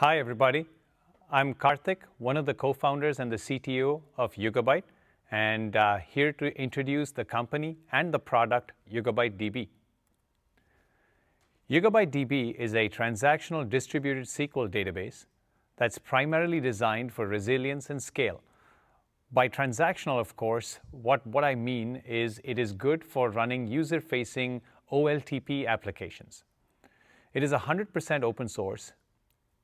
Hi, everybody. I'm Karthik, one of the co-founders and the CTO of Yugabyte, and uh, here to introduce the company and the product Yugabyte DB. Yugabyte DB is a transactional distributed SQL database that's primarily designed for resilience and scale. By transactional, of course, what, what I mean is it is good for running user-facing OLTP applications. It is 100% open source.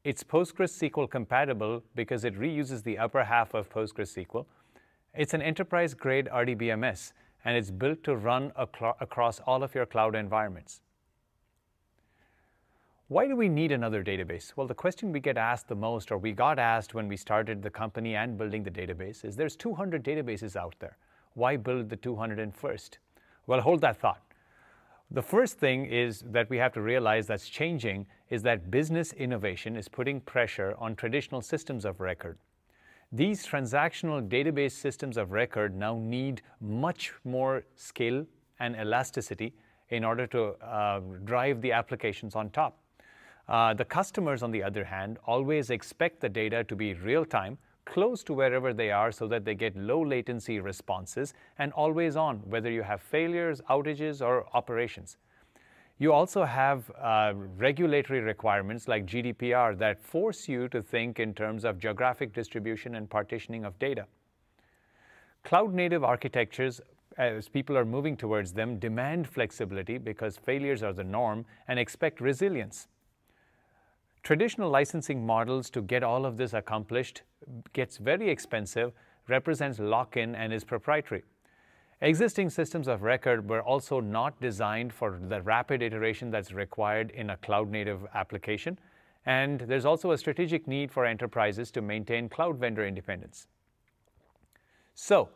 It's PostgreSQL compatible because it reuses the upper half of PostgreSQL. It's an enterprise-grade RDBMS, and it's built to run across all of your cloud environments. Why do we need another database? Well, the question we get asked the most, or we got asked when we started the company and building the database, is there's 200 databases out there. Why build the 201st? Well, hold that thought. The first thing is that we have to realize that's changing is that business innovation is putting pressure on traditional systems of record. These transactional database systems of record now need much more skill and elasticity in order to uh, drive the applications on top. Uh, the customers, on the other hand, always expect the data to be real time, close to wherever they are so that they get low latency responses and always on, whether you have failures, outages, or operations. You also have uh, regulatory requirements like GDPR that force you to think in terms of geographic distribution and partitioning of data. Cloud native architectures, as people are moving towards them, demand flexibility because failures are the norm and expect resilience. Traditional licensing models to get all of this accomplished gets very expensive, represents lock-in, and is proprietary. Existing systems of record were also not designed for the rapid iteration that's required in a cloud-native application, and there's also a strategic need for enterprises to maintain cloud vendor independence. So,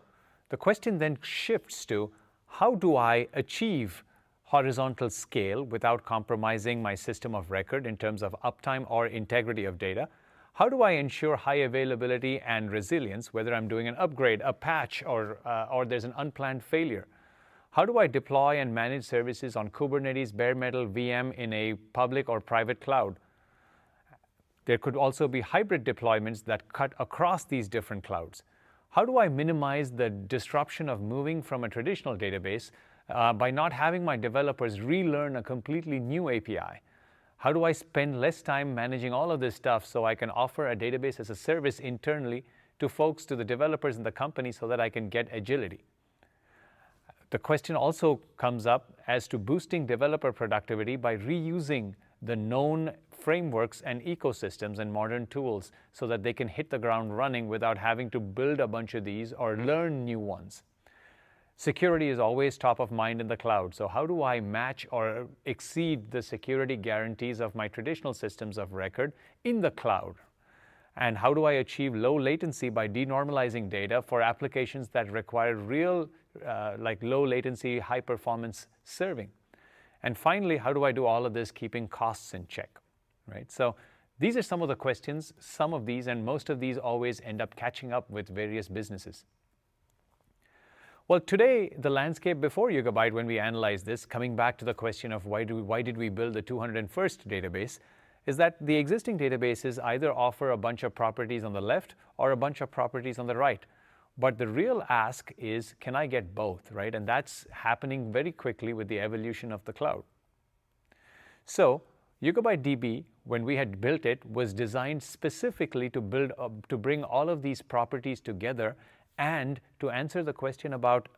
the question then shifts to, how do I achieve horizontal scale without compromising my system of record in terms of uptime or integrity of data? How do I ensure high availability and resilience, whether I'm doing an upgrade, a patch, or, uh, or there's an unplanned failure? How do I deploy and manage services on Kubernetes, bare metal, VM in a public or private cloud? There could also be hybrid deployments that cut across these different clouds. How do I minimize the disruption of moving from a traditional database uh, by not having my developers relearn a completely new API? How do I spend less time managing all of this stuff so I can offer a database as a service internally to folks, to the developers in the company so that I can get agility? The question also comes up as to boosting developer productivity by reusing the known frameworks and ecosystems and modern tools so that they can hit the ground running without having to build a bunch of these or learn new ones. Security is always top of mind in the cloud. So how do I match or exceed the security guarantees of my traditional systems of record in the cloud? And how do I achieve low latency by denormalizing data for applications that require real, uh, like low latency, high performance serving? And finally, how do I do all of this keeping costs in check, right? So these are some of the questions, some of these, and most of these always end up catching up with various businesses. Well, today, the landscape before Yugabyte, when we analyze this, coming back to the question of why, do we, why did we build the 201st database, is that the existing databases either offer a bunch of properties on the left or a bunch of properties on the right. But the real ask is, can I get both, right? And that's happening very quickly with the evolution of the cloud. So Yugabyte DB, when we had built it, was designed specifically to build uh, to bring all of these properties together and to answer the question about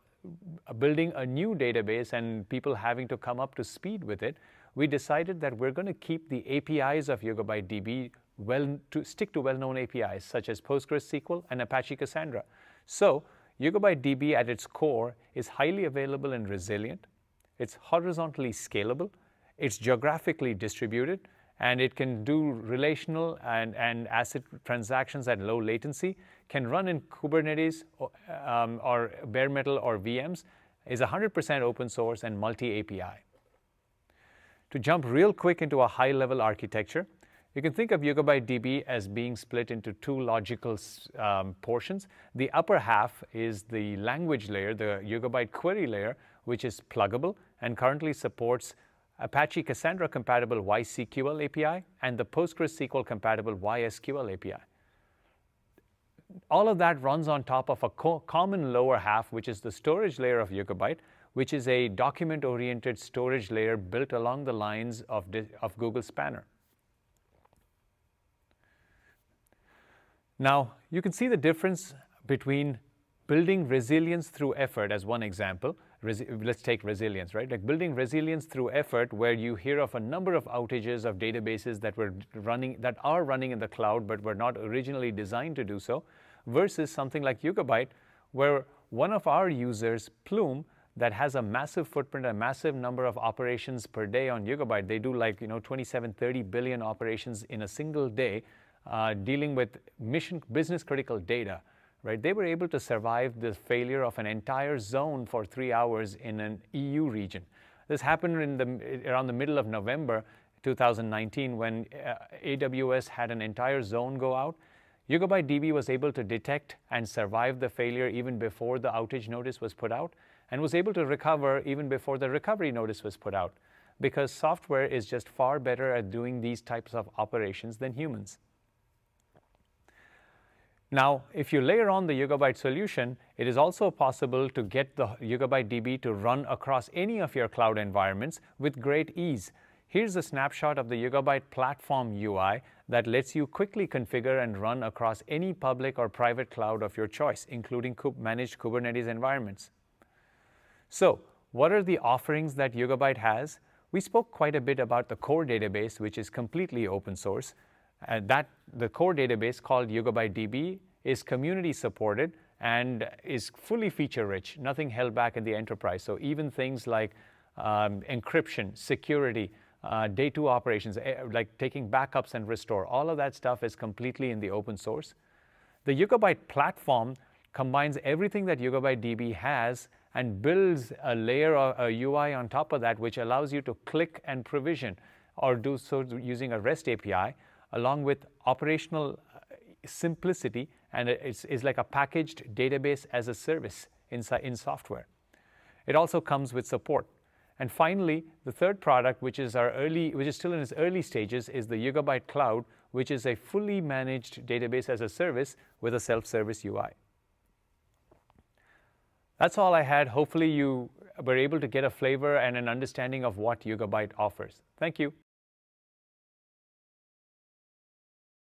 building a new database and people having to come up to speed with it, we decided that we're going to keep the APIs of Yugabyte DB well to stick to well-known APIs such as PostgreSQL and Apache Cassandra. So Yugabyte DB at its core is highly available and resilient. It's horizontally scalable. It's geographically distributed and it can do relational and, and ACID transactions at low latency, can run in Kubernetes or, um, or bare metal or VMs, is 100% open source and multi-API. To jump real quick into a high-level architecture, you can think of Yugabyte DB as being split into two logical um, portions. The upper half is the language layer, the Yugabyte query layer, which is pluggable and currently supports Apache Cassandra compatible YCQL API, and the PostgreSQL compatible YSQL API. All of that runs on top of a co common lower half, which is the storage layer of Yugabyte, which is a document-oriented storage layer built along the lines of, of Google Spanner. Now, you can see the difference between building resilience through effort as one example. Resi let's take resilience, right? Like building resilience through effort where you hear of a number of outages of databases that were running, that are running in the cloud but were not originally designed to do so, versus something like Yugabyte where one of our users, Plume, that has a massive footprint, a massive number of operations per day on Yugabyte. They do like, you know, 27, 30 billion operations in a single day, uh, dealing with mission business critical data, right? They were able to survive the failure of an entire zone for three hours in an EU region. This happened in the, around the middle of November 2019 when uh, AWS had an entire zone go out. Yugabyte DB was able to detect and survive the failure even before the outage notice was put out and was able to recover even before the recovery notice was put out because software is just far better at doing these types of operations than humans. Now, if you layer on the Yugabyte solution, it is also possible to get the Yugabyte DB to run across any of your cloud environments with great ease. Here's a snapshot of the Yugabyte platform UI that lets you quickly configure and run across any public or private cloud of your choice, including managed Kubernetes environments. So, what are the offerings that Yugabyte has? We spoke quite a bit about the core database, which is completely open source. Uh, that the core database called Yugabyte DB is community supported and is fully feature rich, nothing held back in the enterprise. So even things like um, encryption, security, uh, day two operations, eh, like taking backups and restore, all of that stuff is completely in the open source. The Yugabyte platform combines everything that Yugabyte DB has and builds a layer of a UI on top of that, which allows you to click and provision or do so using a REST API, along with operational uh, simplicity, and it's, it's like a packaged database as a service inside in software. It also comes with support. And finally, the third product, which is our early, which is still in its early stages, is the Yugabyte Cloud, which is a fully managed database as a service with a self-service UI. That's all I had. Hopefully you were able to get a flavor and an understanding of what Yugabyte offers. Thank you.